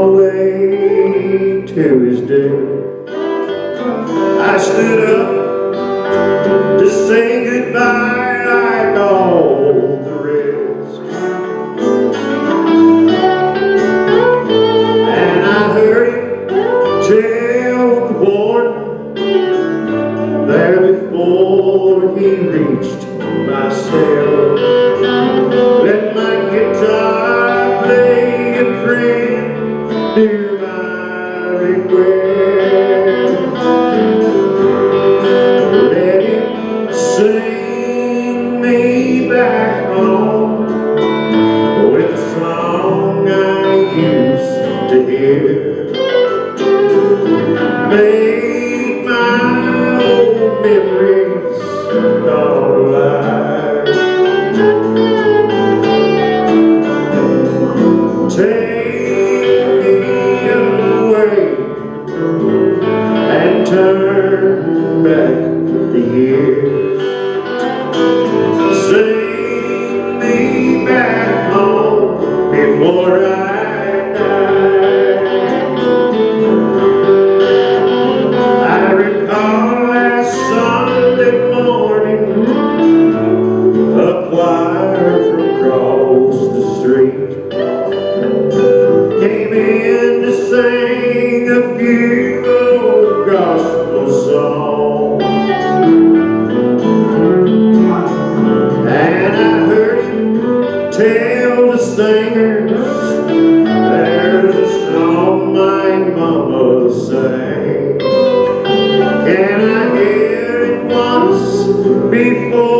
away to his death. I stood up make my old memories alive. Take me away and turn back the years. And I heard him tell the singers There's a song my mama sang. And I hear it once before?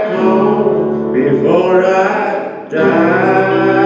before I die.